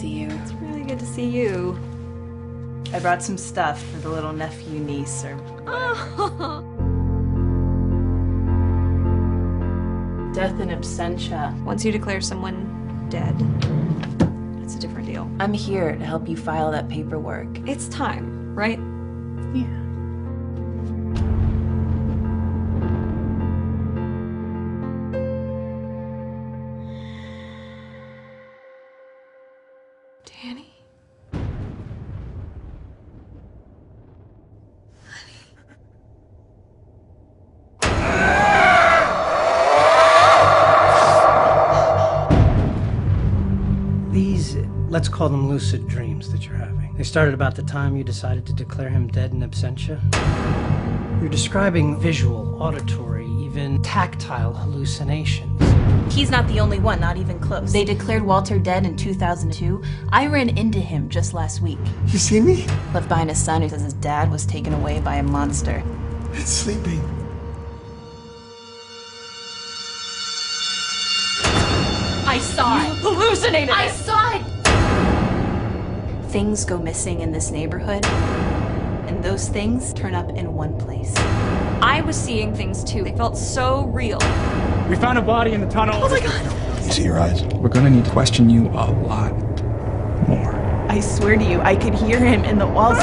see you. It's really good to see you. I brought some stuff for the little nephew niece or Oh. death in absentia. Once you declare someone dead, it's a different deal. I'm here to help you file that paperwork. It's time, right? Yeah. Danny? These, let's call them lucid dreams that you're having. They started about the time you decided to declare him dead in absentia. You're describing visual, auditory, even tactile hallucinations. He's not the only one, not even close. They declared Walter dead in 2002. I ran into him just last week. You see me? Left behind a son who says his dad was taken away by a monster. It's sleeping. I saw it. Hallucinated! I saw it. Things go missing in this neighborhood, and those things turn up in one place. I was seeing things too. They felt so real. We found a body in the tunnel. Oh my god. You see your eyes? We're gonna need to question you a lot more. I swear to you, I could hear him in the walls.